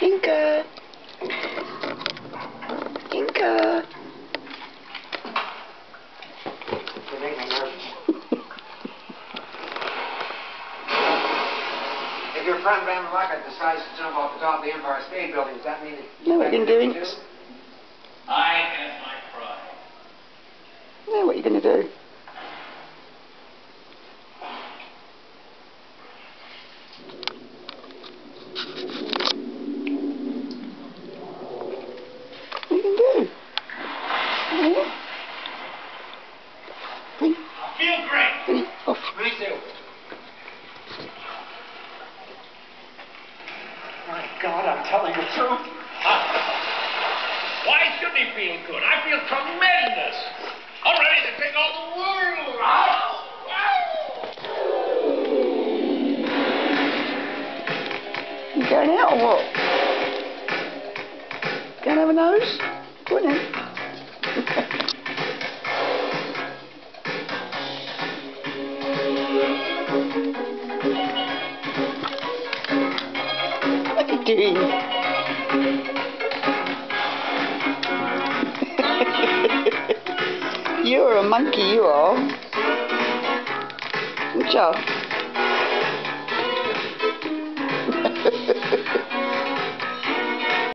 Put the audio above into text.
Tinker. Tinker. If your friend Van Luckett decides to jump off the top of the Empire State Building, does that mean that Know what you're doing? too? I have my pride. Know what you're going to do. What you can do? Yeah. Feel great. off. Me too. My God, I'm telling the truth. Why shouldn't he feel good? I feel tremendous. I'm ready to take on the world. Ow! Going out or what? To have a nose? Go on then. What are you doing? You're a monkey, you are. Good job.